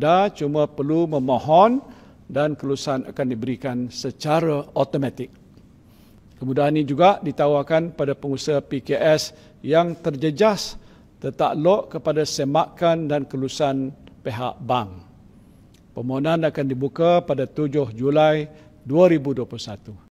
anda cuma perlu memohon dan kelulusan akan diberikan secara automatik. Kemudahan ini juga ditawarkan pada pengusaha PKS yang terjejas tertakluk kepada semakan dan kelulusan pihak bank. Permohonan akan dibuka pada 7 Julai 2021.